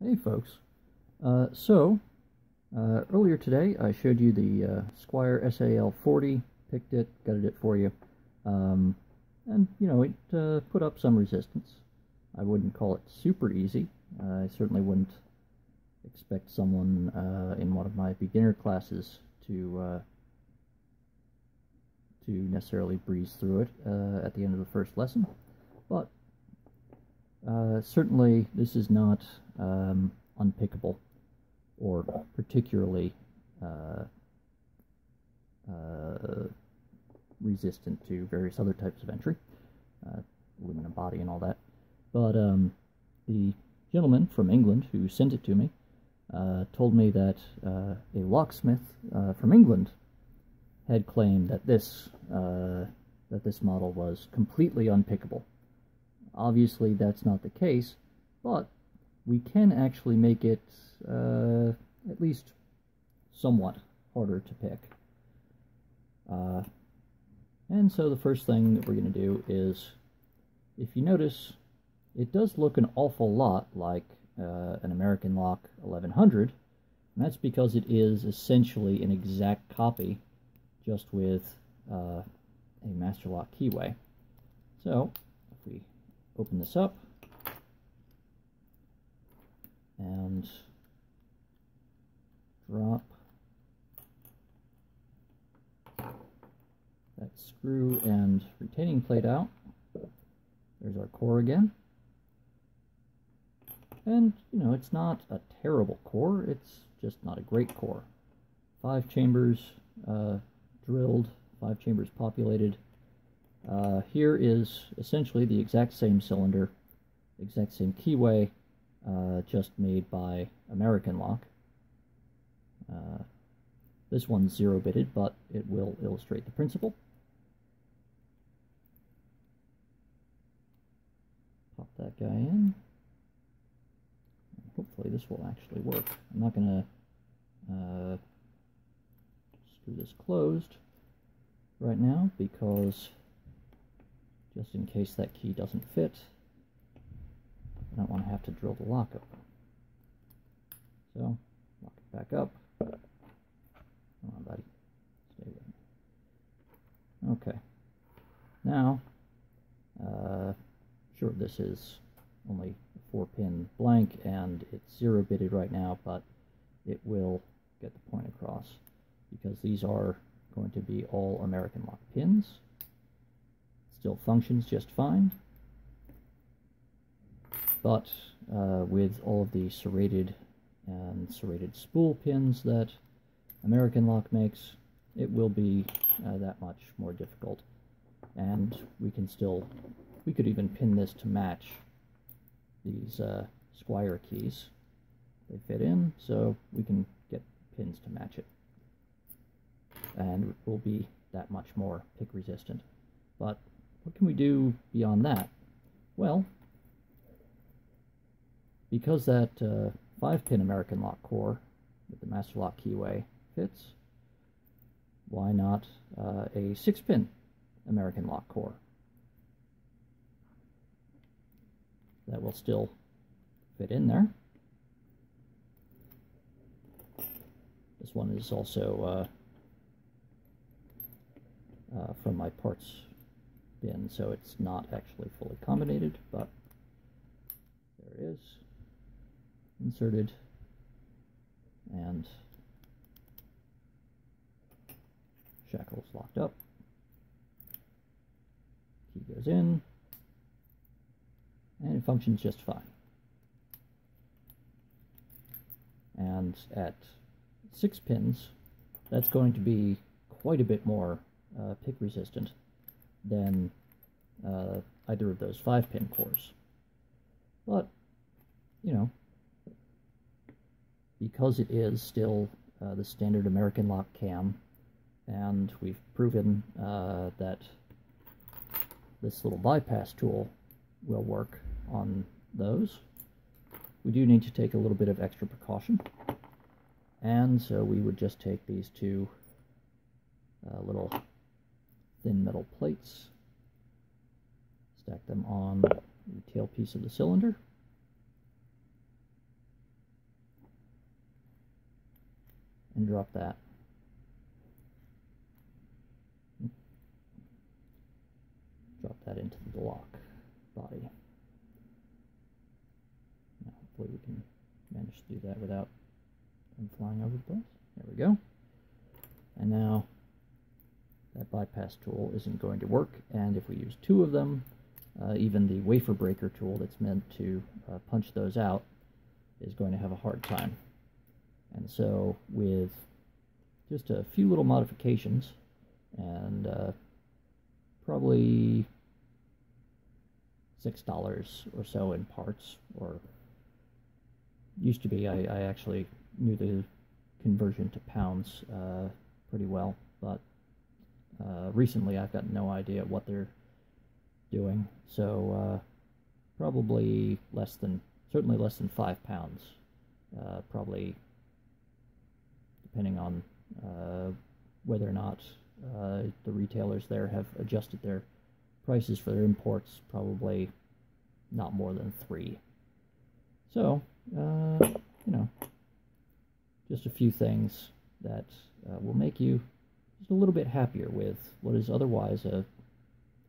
Hey folks, uh, so uh, earlier today I showed you the uh, Squire SAL40, picked it, gutted it for you, um, and you know it uh, put up some resistance. I wouldn't call it super easy. I certainly wouldn't expect someone uh, in one of my beginner classes to uh, to necessarily breeze through it at the end of the first lesson, but uh, certainly, this is not um, unpickable or particularly uh, uh, resistant to various other types of entry, uh, aluminum body and all that. But um, the gentleman from England who sent it to me uh, told me that uh, a locksmith from England had claimed that this that this model was completely unpickable. Obviously, that's not the case, but we can actually make it uh, at least somewhat harder to pick. Uh, and so the first thing that we're going to do is, if you notice, it does look an awful lot like uh, an American Lock 1100, and that's because it is essentially an exact copy, just with uh, a Master Lock keyway. So, if we open this up and drop that screw and retaining plate out. There's our core again. And, you know, it's not a terrible core, it's just not a great core. Five chambers uh, drilled, five chambers populated, uh, here is essentially the exact same cylinder, exact same keyway, uh, just made by American Lock. Uh, this one's zero bitted, but it will illustrate the principle. Pop that guy in. Hopefully this will actually work. I'm not going to uh, screw this closed right now because just in case that key doesn't fit. I don't want to have to drill the lock open. So, lock it back up. Come on, buddy. Stay with me. Okay. Now, uh, sure, this is only a 4-pin blank, and it's zero bitted right now, but it will get the point across because these are going to be all American lock pins still functions just fine. But uh, with all of the serrated and serrated spool pins that American Lock makes, it will be uh, that much more difficult. And we can still, we could even pin this to match these uh, Squire keys. They fit in, so we can get pins to match it. And it will be that much more pick resistant. But what can we do beyond that? Well, because that 5-pin uh, American lock core with the master lock keyway fits, why not uh, a 6-pin American lock core? That will still fit in there. This one is also uh, uh, from my parts bin, so it's not actually fully accommodated, but there it is. Inserted and shackles locked up. Key goes in, and it functions just fine. And at six pins, that's going to be quite a bit more uh, pick resistant than uh, either of those five pin cores. But, you know, because it is still uh, the standard American lock cam, and we've proven uh, that this little bypass tool will work on those, we do need to take a little bit of extra precaution. And so we would just take these two uh, little thin metal plates, stack them on the tailpiece of the cylinder. and drop that. Drop that into the lock body. Now hopefully we can manage to do that without them flying over the place. There we go. And now that bypass tool isn't going to work, and if we use two of them, uh, even the wafer breaker tool that's meant to uh, punch those out is going to have a hard time. And so with just a few little modifications and uh, probably six dollars or so in parts or used to be I, I actually knew the conversion to pounds uh, pretty well but uh, recently I've got no idea what they're doing so uh, probably less than certainly less than five pounds uh, probably depending on uh, whether or not uh, the retailers there have adjusted their prices for their imports, probably not more than three. So, you know, just a few things that will make you just a little bit happier with what is otherwise a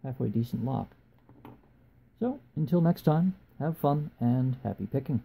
halfway decent lock. So, until next time, have fun and happy picking.